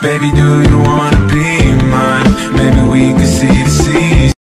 Baby, do you wanna be